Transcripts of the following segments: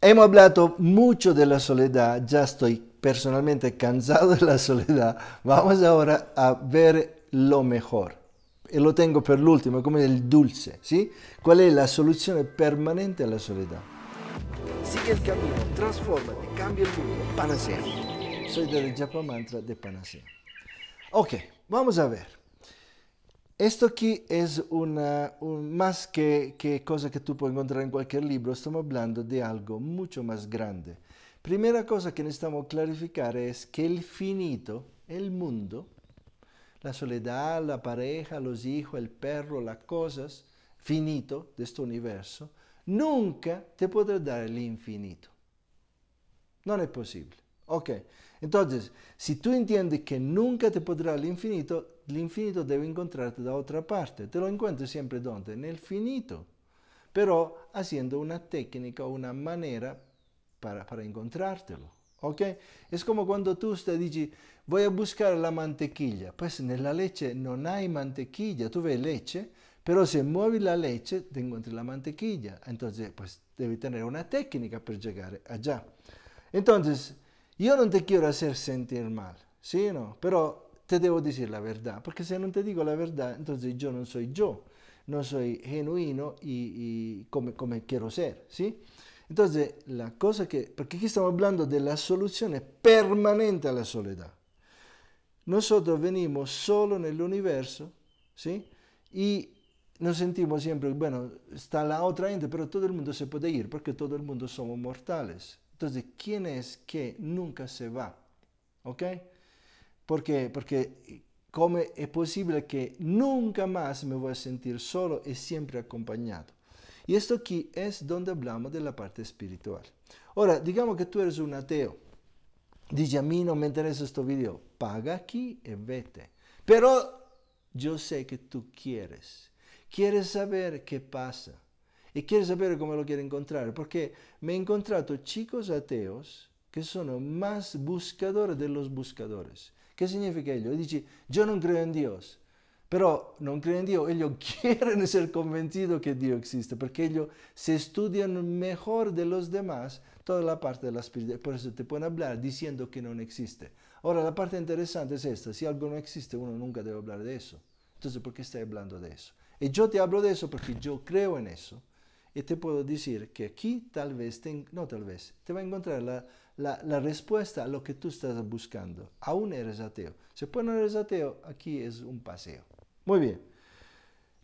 Hemos hablado mucho de la soledad, ya estoy personalmente cansado de la soledad. Vamos ahora a ver lo mejor. Y lo tengo per l'ultimo, come il dulce, ¿sí? ¿Cuál es la solución permanente a la soledad? Sigue el camino, transfórmate, cambia el mundo. Panacea. Soy del Japa Mantra de Panacea. Ok, vamos a ver. Esto aquí es una, un, más que, que cosa que tú puedes encontrar en cualquier libro, estamos hablando de algo mucho más grande. Primera cosa que necesitamos clarificar es que el finito, el mundo, la soledad, la pareja, los hijos, el perro, las cosas, finito de este universo, nunca te podrá dar el infinito. No es posible. Ok, entonces, si tú entiendes que nunca te podrá el infinito, el infinito debe encontrarte de otra parte. Te lo encuentras siempre donde? En el finito, pero haciendo una técnica una manera para, para encontrártelo. ¿Ok? Es como cuando tú te dices, voy a buscar la mantequilla. Pues en la leche no hay mantequilla. Tú ves leche, pero si mueves la leche, te encuentras la mantequilla. Entonces, pues debe tener una técnica para llegar allá. Entonces, yo no te quiero hacer sentir mal, ¿sí o no? Pero te debo decir la verdad, porque si no te digo la verdad, entonces yo no soy yo, no soy genuino y, como quiero ser, ¿sí? Entonces, la cosa que, porque aquí estamos hablando de la solución permanente a la soledad. Nosotros venimos solo en el universo, ¿sí? Y nos sentimos siempre, bueno, está la otra gente, pero todo el mundo se puede ir, porque todo el mundo somos mortales. Entonces, ¿quién es que nunca se va? ¿Ok? Porque, porque ¿cómo es posible que nunca más me voy a sentir solo y siempre acompañado? Y esto aquí es donde hablamos de la parte espiritual. Ahora, digamos que tú eres un ateo. Dice, a mí no me interesa este video. Paga aquí y vete. Pero yo sé que tú quieres. Quieres saber qué pasa. Y quieres saber cómo lo quieres encontrar. Porque me he encontrado chicos ateos que son más buscadores de los buscadores. ¿Qué significa ello? Dice, yo no creo en Dios. Pero no creen en Dios, ellos quieren ser convencidos que Dios existe, porque ellos se estudian mejor de los demás toda la parte de la espiritualidad. Por eso te pueden hablar diciendo que no existe. Ahora, la parte interesante es esta, si algo no existe, uno nunca debe hablar de eso. Entonces, ¿por qué estoy hablando de eso? Y yo te hablo de eso porque yo creo en eso. Y te puedo decir que aquí tal vez, no tal vez, te va a encontrar la, la, respuesta a lo que tú estás buscando. Aún eres ateo. Si no eres ateo, aquí es un paseo. Muy bien.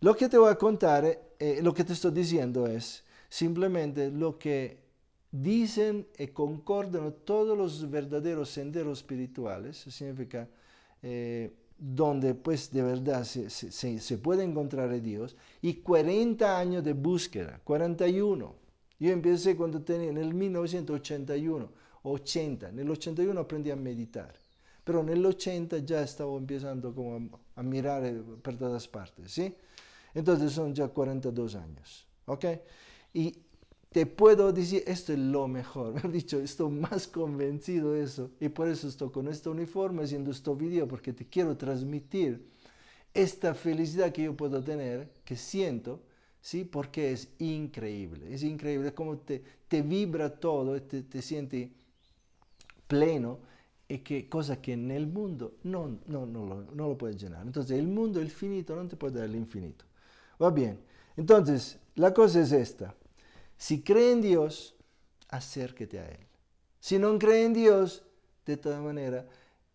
Lo que te voy a contar, eh, lo que te estoy diciendo es simplemente lo que dicen y concordan todos los verdaderos senderos espirituales, significa eh, donde pues de verdad se, se, se, puede encontrar a Dios, y 40 años de búsqueda, 41. Yo empecé cuando tenía en el 1981, 80, en el 81 aprendí a meditar. Pero en el 80 ya estaba empezando como a, mirar eh, por todas partes, ¿sí? Entonces son ya 42 años, ¿ok? Y te puedo decir, esto es lo mejor, me he dicho, estoy más convencido de eso y por eso estoy con este uniforme haciendo este video, porque te quiero transmitir esta felicidad que yo puedo tener, que siento, ¿sí? Porque es increíble, es increíble, como te, te vibra todo, te, te sientes pleno y que cosa que en el mundo no, no, no, no lo puedes llenar. Entonces el mundo, el finito, no te puede dar el infinito. Va bien. Entonces, la cosa es esta. Si cree en Dios, acérquete a Él. Si no cree en Dios, de todas maneras,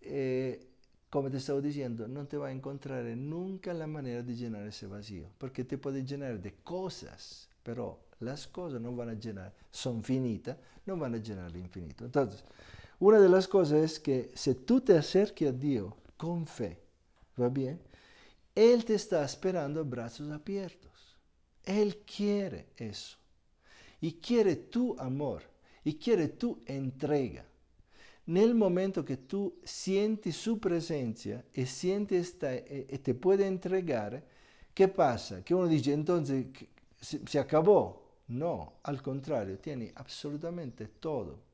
eh, como te estaba diciendo, no te va a encontrar nunca la manera de llenar ese vacío, porque te puede llenar de cosas, pero las cosas no van a llenar, son finitas, no van a llenar el infinito. Entonces, una de las cosas es que si tú te acerques a Dios con fe, ¿va bien? Él te está esperando a brazos abiertos. Él quiere eso. Y quiere tu amor. Y quiere tu entrega. En el momento que tú sientes su presencia y sientes esta, y te puede entregar, ¿qué pasa? Que uno dice, entonces, se acabó. No, al contrario, tiene absolutamente todo.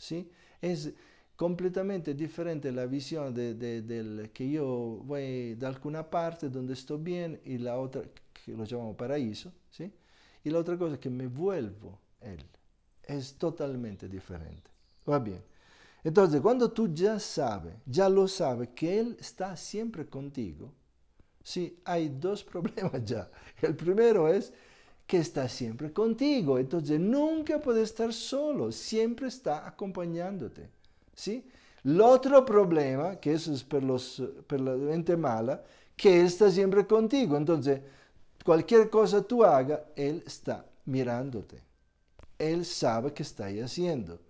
¿sí? Es completamente diferente la visión de, de, del que yo voy de alguna parte donde estoy bien y la otra, que lo llamamos paraíso, ¿sí? Y la otra cosa es que me vuelvo Él. Es totalmente diferente. Va bien. Entonces, cuando tú ya sabes, ya lo sabes, que Él está siempre contigo, sí, hay dos problemas ya. El primero es que está siempre contigo, entonces nunca puede estar solo, siempre está acompañándote, ¿sí? El otro problema, que eso es por, los, por la gente mala, que está siempre contigo, entonces cualquier cosa tú hagas, Él está mirándote. Él sabe qué está haciendo.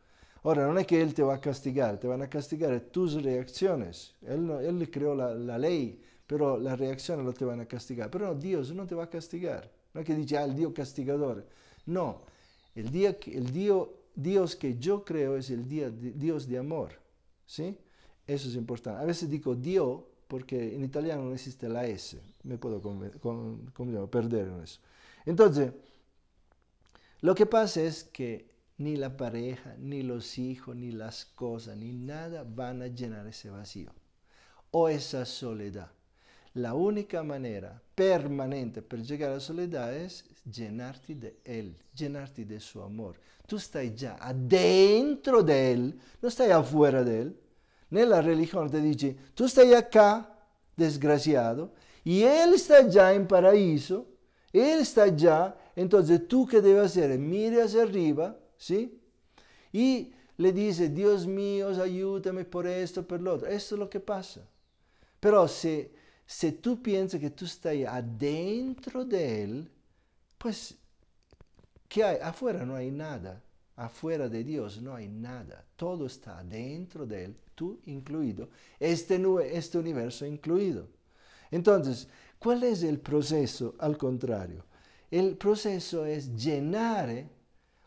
Ahora, no es que Él te va a castigar, te van a castigar tus reacciones. Él, no, él creó la, la, ley, pero las reacciones lo te van a castigar. Pero no, Dios no te va a castigar. No es que dice, ah, el Dios castigador. No, el, Dios, que yo creo es el Dios de amor. ¿Sí? Eso es importante. A veces digo Dios porque en italiano no existe la S. Me puedo perder en eso. Entonces, lo que pasa es que ni la pareja, ni los hijos, ni las cosas, ni nada van a llenar ese vacío o esa soledad. La única manera permanente para llegar a la soledad es llenarte de Él, llenarte de su amor. Tú estás ya adentro de Él, no estás afuera de Él. la religión te dice, tú estás acá, desgraciado, y Él está ya en paraíso, Él está ya, entonces tú qué debes hacer? Mire hacia arriba, ¿sí? Y le dice, Dios mío, ayúdame por esto, por lo otro. Esto es lo que pasa. Pero si, si tú piensas que tú estás adentro de Él, pues, ¿qué hay? Afuera no hay nada. Afuera de Dios no hay nada. Todo está adentro de Él, tú incluido, este, este universo incluido. Entonces, ¿cuál es el proceso al contrario? El proceso es llenar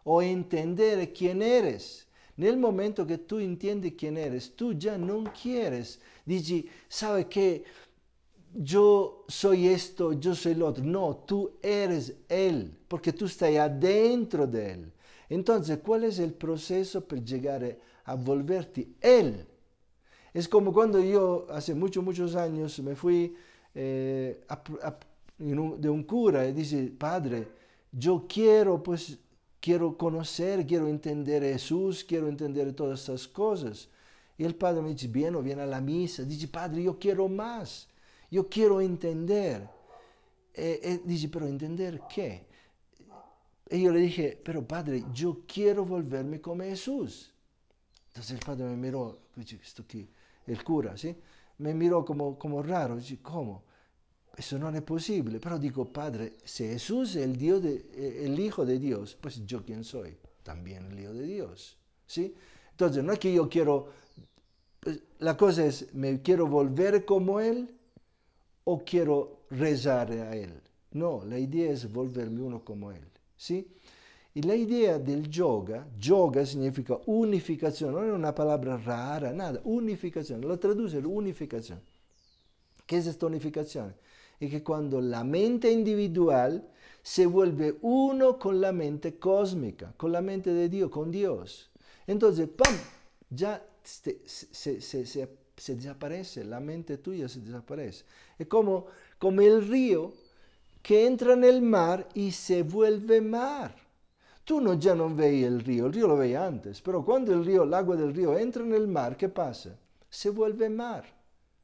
o entender quién eres. En el momento que tú entiendes quién eres, tú ya no quieres. Dici, ¿sabe qué? Yo soy esto, yo soy lo otro. No, tú eres Él, porque tú estás adentro de Él. Entonces, ¿cuál es el proceso para llegar a volverte Él? Es como cuando yo hace muchos, muchos años me fui eh, de un cura y dice, Padre, yo quiero pues quiero conocer, quiero entender a Jesús, quiero entender todas estas cosas. Y el padre me dice, bien, viene a la misa, dice, padre, yo quiero más, yo quiero entender. E, e dice, pero entender qué? Y yo le dije, pero padre, yo quiero volverme como Jesús. Entonces el padre me miró, esto aquí, el cura, ¿sí? Me miró como, como raro, dice, ¿cómo? Eso no es posible. Pero digo, Padre, si Jesús es el, Dios de, eh, el Hijo de Dios, pues yo quién soy? También el Hijo de Dios. ¿Sí? Entonces, no es que yo quiero, pues, la cosa es, ¿me quiero volver como Él o quiero rezar a Él? No, la idea es volverme uno como Él. ¿Sí? Y la idea del yoga, yoga significa unificación, no es una palabra rara, nada, unificación, lo traduce unificación. ¿Qué es esta unificación? Es que cuando la mente individual se vuelve uno con la mente cósmica, con la mente de Dios, con Dios. Entonces, ¡pam! Ya se, se, desaparece, la mente tuya se desaparece. Es como, como el río que entra en el mar y se vuelve mar. Tú no, ya no veis el río, el río lo veías antes, pero cuando el río, el agua del río entra en el mar, ¿qué pasa? Se vuelve mar.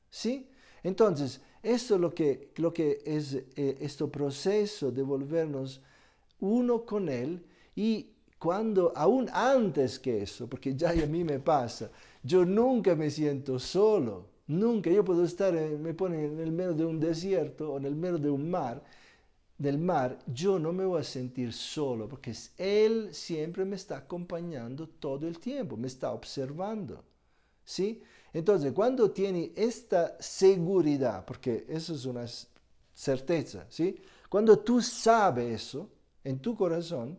¿Sí? Entonces, esto es lo que, lo que es eh, este proceso de volvernos uno con Él y cuando, aún antes que eso, porque ya a mí me pasa, yo nunca me siento solo, nunca, yo puedo estar, me pone en el medio de un desierto o en el medio de un mar, del mar, yo no me voy a sentir solo, porque Él siempre me está acompañando todo el tiempo, me está observando. ¿Sí? Entonces, cuando tiene esta seguridad, porque eso es una certeza, ¿sí? Cuando tú sabes eso en tu corazón,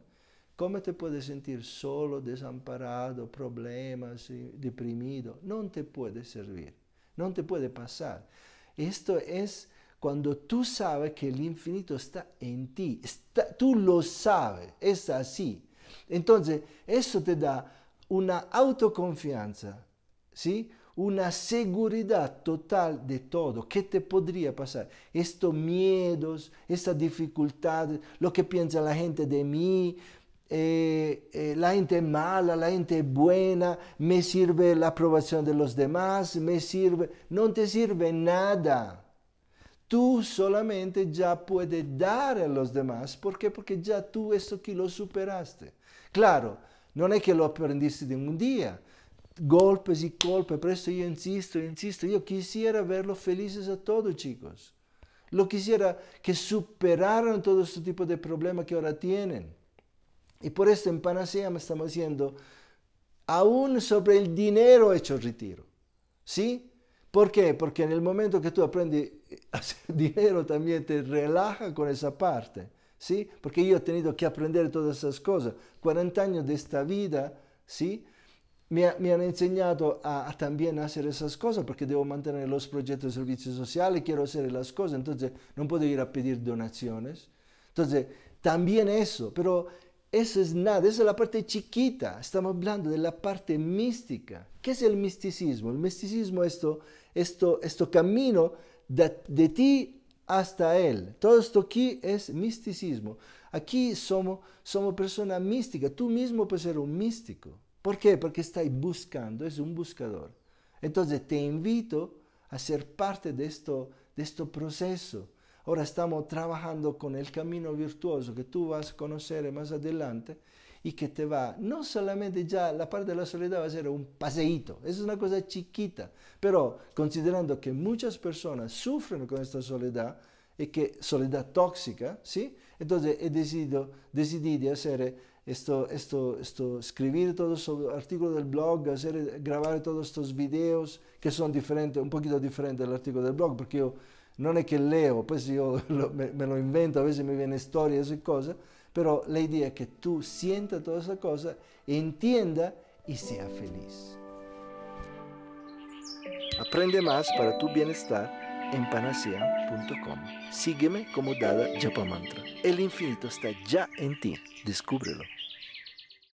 ¿cómo te puedes sentir solo, desamparado, problemas, deprimido? No te puede servir, no te puede pasar. Esto es cuando tú sabes que el infinito está en ti, tú lo sabes, es así. Entonces, eso te da una autoconfianza, ¿sí? una seguridad total de todo. ¿Qué te podría pasar? Estos miedos, estas dificultades, lo que piensa la gente de mí, eh, eh, la gente mala, la gente buena, me sirve la aprobación de los demás, me sirve, no te sirve nada. Tú solamente ya puedes dar a los demás. ¿Por qué? Porque ya tú esto aquí lo superaste. Claro, no es que lo aprendiste de un día. Golpes y golpes, pero esto yo insisto, insisto. Yo quisiera verlos felices a todos, chicos. Lo quisiera que superaran todo este tipo de problemas que ahora tienen. Y por esto en Panacea estamos haciendo aún sobre el dinero hecho retiro. ¿Sí? ¿Por qué? Porque en el momento que tú aprendes a hacer dinero también te relaja con esa parte. ¿Sí? Porque yo he tenido que aprender todas esas cosas. 40 años de esta vida, ¿sí? Me, han enseñado a, a, también hacer esas cosas porque debo mantener los proyectos de servicios sociales, quiero hacer las cosas, entonces no puedo ir a pedir donaciones. Entonces, también eso, pero eso es nada, esa es la parte chiquita. Estamos hablando de la parte mística. ¿Qué es el misticismo? El misticismo es esto, esto, esto camino de, ti hasta Él. Todo esto aquí es misticismo. Aquí somos, somos personas místicas. Tú mismo puedes ser un místico. ¿Por qué? Porque estás buscando, es un buscador. Entonces te invito a ser parte de esto, de este proceso Ahora estamos trabajando con el camino virtuoso que tú vas a conocer más adelante y que te va, no solamente ya la parte de la soledad va a ser un paseíto, es una cosa chiquita, pero considerando que muchas personas sufren con esta soledad y que soledad tóxica, ¿sí? Entonces he decidido, decidí hacer esto, esto, esto, escribir todos los artículos del blog, hacer, grabar todos estos videos que son diferentes, un poquito diferentes del artículo del blog, porque yo no es que leo, pues yo me, lo invento, a veces me vienen historias y cosas, pero la idea es que tú sientas toda esa cosa, entienda y sea feliz. Aprende más para tu bienestar en panacea.com. Sígueme como Dada Japamantra. El infinito está ya en ti. Descúbrelo.